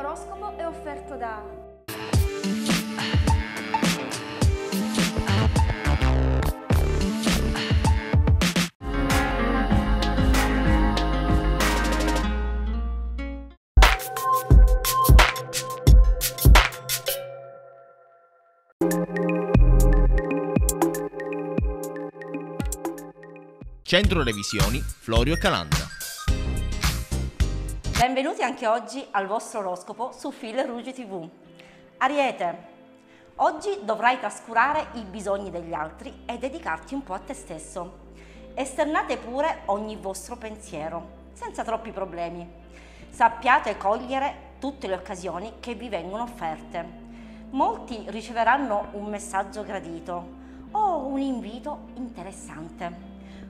L'oroscopo è offerto da Centro Revisioni Florio Calandra. Benvenuti anche oggi al vostro oroscopo su Fil Rouge TV. Ariete, oggi dovrai trascurare i bisogni degli altri e dedicarti un po' a te stesso. Esternate pure ogni vostro pensiero, senza troppi problemi. Sappiate cogliere tutte le occasioni che vi vengono offerte. Molti riceveranno un messaggio gradito o un invito interessante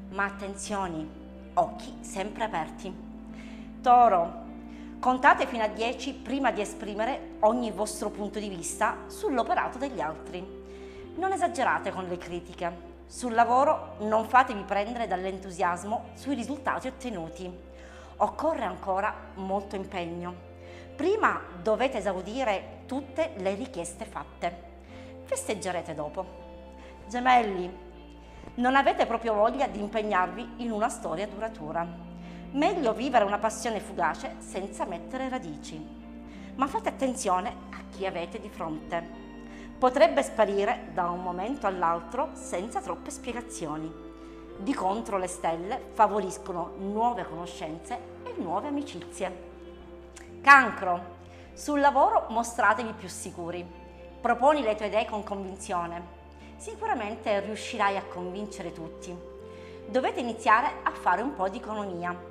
ma attenzione, occhi sempre aperti. Toro, contate fino a 10 prima di esprimere ogni vostro punto di vista sull'operato degli altri. Non esagerate con le critiche. Sul lavoro non fatevi prendere dall'entusiasmo sui risultati ottenuti. Occorre ancora molto impegno. Prima dovete esaudire tutte le richieste fatte. Festeggerete dopo. Gemelli, non avete proprio voglia di impegnarvi in una storia duratura. Meglio vivere una passione fugace senza mettere radici. Ma fate attenzione a chi avete di fronte. Potrebbe sparire da un momento all'altro senza troppe spiegazioni. Di contro le stelle favoriscono nuove conoscenze e nuove amicizie. Cancro. Sul lavoro mostratevi più sicuri. Proponi le tue idee con convinzione sicuramente riuscirai a convincere tutti. Dovete iniziare a fare un po' di economia.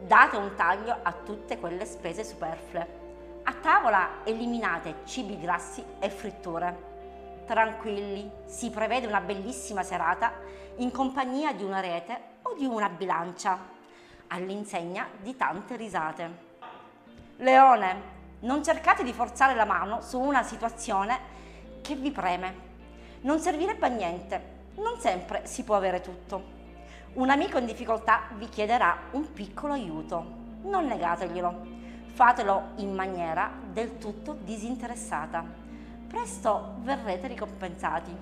Date un taglio a tutte quelle spese superflue. A tavola eliminate cibi grassi e fritture. Tranquilli, si prevede una bellissima serata in compagnia di una rete o di una bilancia, all'insegna di tante risate. Leone, non cercate di forzare la mano su una situazione che vi preme non servirebbe a niente, non sempre si può avere tutto. Un amico in difficoltà vi chiederà un piccolo aiuto, non negateglielo, fatelo in maniera del tutto disinteressata. Presto verrete ricompensati.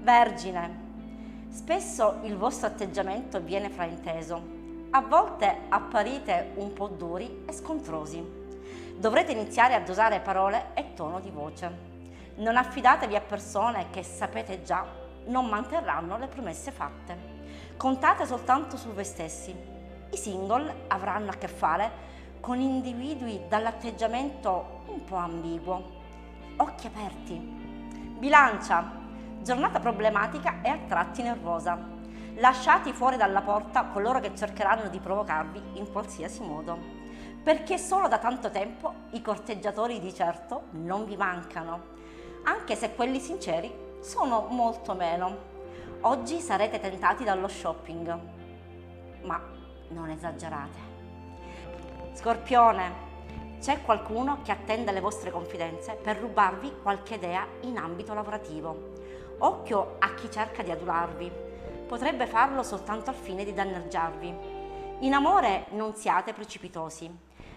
Vergine, spesso il vostro atteggiamento viene frainteso, a volte apparite un po' duri e scontrosi. Dovrete iniziare a dosare parole e tono di voce. Non affidatevi a persone che sapete già non manterranno le promesse fatte. Contate soltanto su voi stessi. I single avranno a che fare con individui dall'atteggiamento un po' ambiguo. Occhi aperti. Bilancia. Giornata problematica e a tratti nervosa. Lasciati fuori dalla porta coloro che cercheranno di provocarvi in qualsiasi modo. Perché solo da tanto tempo i corteggiatori di certo non vi mancano anche se quelli sinceri sono molto meno. Oggi sarete tentati dallo shopping, ma non esagerate. Scorpione, c'è qualcuno che attende le vostre confidenze per rubarvi qualche idea in ambito lavorativo. Occhio a chi cerca di adularvi, potrebbe farlo soltanto al fine di danneggiarvi. In amore non siate precipitosi,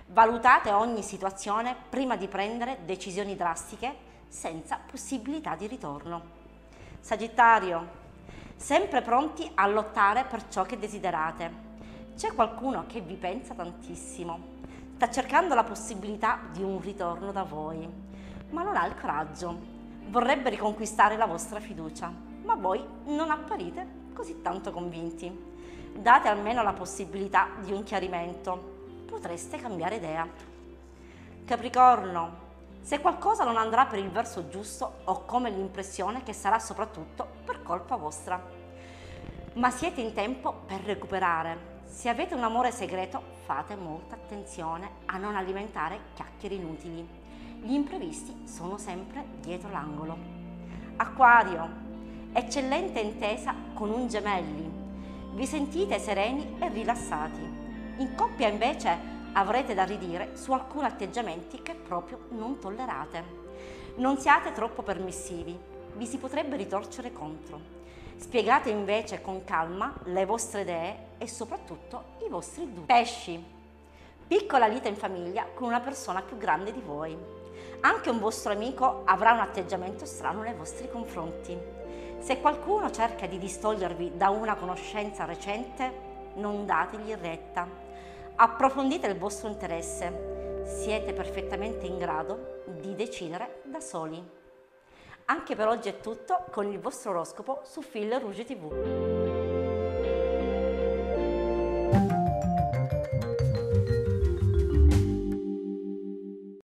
valutate ogni situazione prima di prendere decisioni drastiche senza possibilità di ritorno. Sagittario, sempre pronti a lottare per ciò che desiderate. C'è qualcuno che vi pensa tantissimo, sta cercando la possibilità di un ritorno da voi, ma non ha il coraggio. Vorrebbe riconquistare la vostra fiducia, ma voi non apparite così tanto convinti. Date almeno la possibilità di un chiarimento, potreste cambiare idea. Capricorno, se qualcosa non andrà per il verso giusto, ho come l'impressione che sarà soprattutto per colpa vostra. Ma siete in tempo per recuperare. Se avete un amore segreto, fate molta attenzione a non alimentare chiacchiere inutili. Gli imprevisti sono sempre dietro l'angolo. Acquario, eccellente intesa con un gemelli. Vi sentite sereni e rilassati. In coppia invece avrete da ridire su alcuni atteggiamenti che proprio non tollerate. Non siate troppo permissivi, vi si potrebbe ritorcere contro. Spiegate invece con calma le vostre idee e soprattutto i vostri dubbi. Pesci. Piccola lite in famiglia con una persona più grande di voi. Anche un vostro amico avrà un atteggiamento strano nei vostri confronti. Se qualcuno cerca di distogliervi da una conoscenza recente, non dategli retta. Approfondite il vostro interesse. Siete perfettamente in grado di decidere da soli. Anche per oggi è tutto con il vostro oroscopo su Phil Rouge TV.